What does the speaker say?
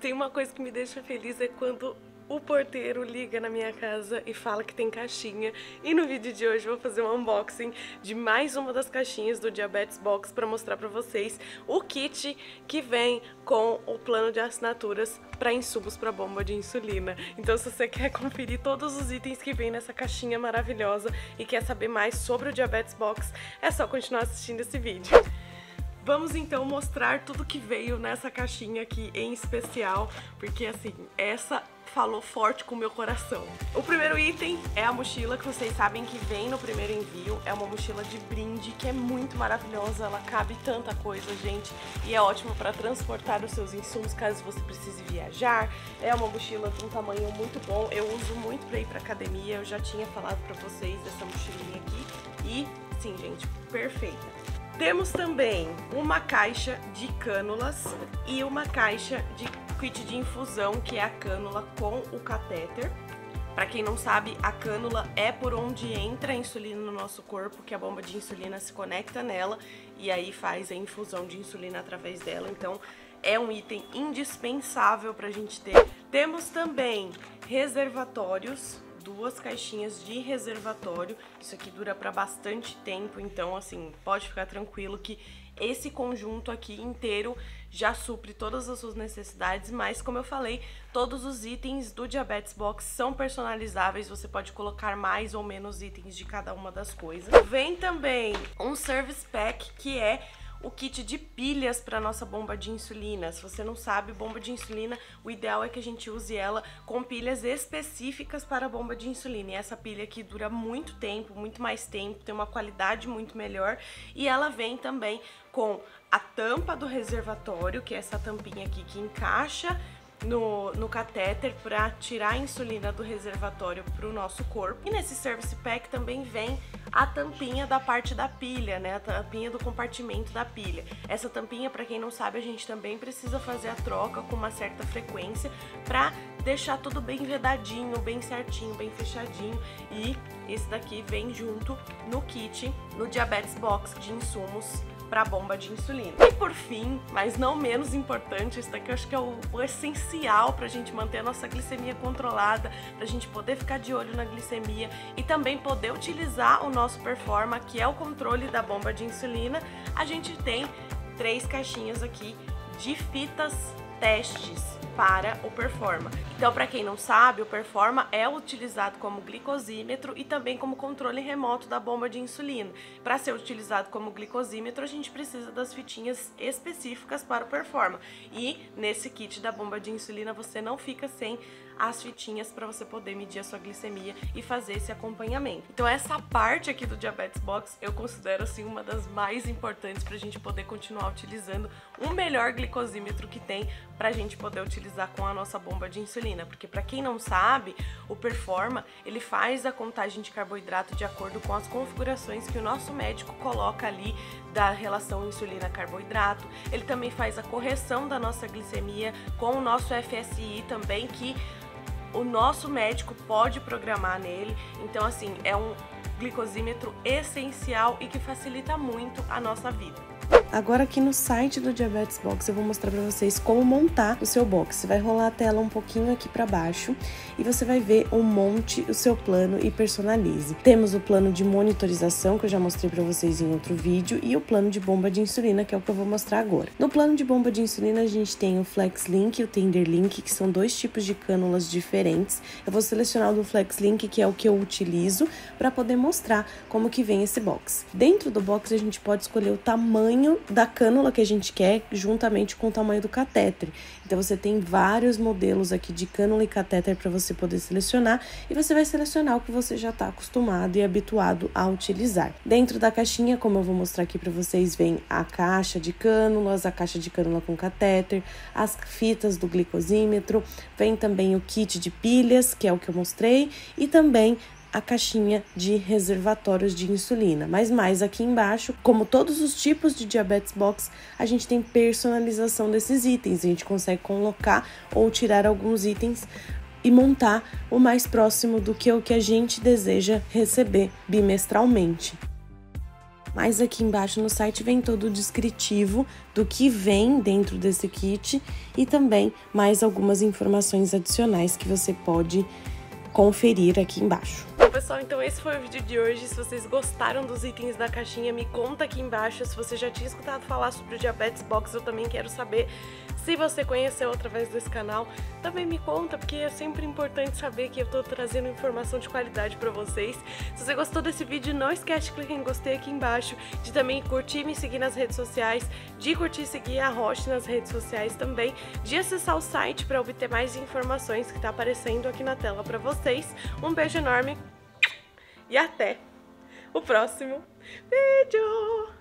tem uma coisa que me deixa feliz é quando o porteiro liga na minha casa e fala que tem caixinha. E no vídeo de hoje eu vou fazer um unboxing de mais uma das caixinhas do Diabetes Box para mostrar para vocês o kit que vem com o plano de assinaturas para insumos para bomba de insulina. Então se você quer conferir todos os itens que vem nessa caixinha maravilhosa e quer saber mais sobre o Diabetes Box, é só continuar assistindo esse vídeo. Vamos então mostrar tudo que veio nessa caixinha aqui em especial, porque assim, essa falou forte com o meu coração. O primeiro item é a mochila que vocês sabem que vem no primeiro envio. É uma mochila de brinde que é muito maravilhosa, ela cabe tanta coisa, gente, e é ótimo para transportar os seus insumos caso você precise viajar. É uma mochila de um tamanho muito bom. Eu uso muito para ir para academia. Eu já tinha falado para vocês dessa mochilinha aqui e sim, gente, perfeita. Temos também uma caixa de cânulas e uma caixa de kit de infusão, que é a cânula com o catéter. Para quem não sabe, a cânula é por onde entra a insulina no nosso corpo, que a bomba de insulina se conecta nela e aí faz a infusão de insulina através dela. Então, é um item indispensável para a gente ter. Temos também reservatórios duas caixinhas de reservatório. Isso aqui dura para bastante tempo, então assim, pode ficar tranquilo que esse conjunto aqui inteiro já supre todas as suas necessidades, mas como eu falei, todos os itens do Diabetes Box são personalizáveis, você pode colocar mais ou menos itens de cada uma das coisas. Vem também um Service Pack que é o kit de pilhas para nossa bomba de insulina. Se você não sabe, bomba de insulina, o ideal é que a gente use ela com pilhas específicas para a bomba de insulina. E essa pilha aqui dura muito tempo, muito mais tempo, tem uma qualidade muito melhor e ela vem também com a tampa do reservatório, que é essa tampinha aqui que encaixa no, no catéter para tirar a insulina do reservatório para o nosso corpo. E nesse service pack também vem a tampinha da parte da pilha, né? A tampinha do compartimento da pilha. Essa tampinha, para quem não sabe, a gente também precisa fazer a troca com uma certa frequência para deixar tudo bem vedadinho, bem certinho, bem fechadinho. E esse daqui vem junto no kit, no Diabetes Box de insumos para a bomba de insulina. E por fim, mas não menos importante, isso daqui eu acho que é o, o essencial para a gente manter a nossa glicemia controlada, para a gente poder ficar de olho na glicemia e também poder utilizar o nosso Performa, que é o controle da bomba de insulina. A gente tem três caixinhas aqui de fitas testes para o Performa. Então, para quem não sabe, o Performa é utilizado como glicosímetro e também como controle remoto da bomba de insulina. Para ser utilizado como glicosímetro, a gente precisa das fitinhas específicas para o Performa. E nesse kit da bomba de insulina, você não fica sem as fitinhas para você poder medir a sua glicemia e fazer esse acompanhamento. Então essa parte aqui do Diabetes Box eu considero assim uma das mais importantes para a gente poder continuar utilizando o melhor glicosímetro que tem para a gente poder utilizar com a nossa bomba de insulina, porque para quem não sabe, o Performa ele faz a contagem de carboidrato de acordo com as configurações que o nosso médico coloca ali da relação insulina-carboidrato. Ele também faz a correção da nossa glicemia com o nosso FSI também, que o nosso médico pode programar nele. Então, assim, é um glicosímetro essencial e que facilita muito a nossa vida. Agora aqui no site do Diabetes Box eu vou mostrar para vocês como montar o seu box. Você vai rolar a tela um pouquinho aqui para baixo e você vai ver um monte o seu plano e personalize. Temos o plano de monitorização que eu já mostrei para vocês em outro vídeo e o plano de bomba de insulina que é o que eu vou mostrar agora. No plano de bomba de insulina a gente tem o Flex Link e o Tender Link que são dois tipos de cânulas diferentes. Eu vou selecionar o do Flex Link que é o que eu utilizo para poder mostrar como que vem esse box. Dentro do box a gente pode escolher o tamanho da cânula que a gente quer, juntamente com o tamanho do catéter. Então você tem vários modelos aqui de cânula e catéter para você poder selecionar e você vai selecionar o que você já está acostumado e habituado a utilizar. Dentro da caixinha, como eu vou mostrar aqui para vocês, vem a caixa de cânulas, a caixa de cânula com catéter, as fitas do glicosímetro, vem também o kit de pilhas, que é o que eu mostrei, e também a caixinha de reservatórios de insulina. Mas mais aqui embaixo, como todos os tipos de diabetes box, a gente tem personalização desses itens. A gente consegue colocar ou tirar alguns itens e montar o mais próximo do que o que a gente deseja receber bimestralmente. Mas aqui embaixo no site vem todo o descritivo do que vem dentro desse kit e também mais algumas informações adicionais que você pode conferir aqui embaixo. Bom, pessoal, então esse foi o vídeo de hoje. Se vocês gostaram dos itens da caixinha, me conta aqui embaixo. Se você já tinha escutado falar sobre o Diabetes Box, eu também quero saber. Se você conheceu através desse canal, também me conta, porque é sempre importante saber que eu tô trazendo informação de qualidade para vocês. Se você gostou desse vídeo, não esquece de clicar em gostei aqui embaixo, de também curtir e me seguir nas redes sociais, de curtir e seguir a Roche nas redes sociais também, de acessar o site para obter mais informações que tá aparecendo aqui na tela para vocês. Um beijo enorme e até o próximo vídeo!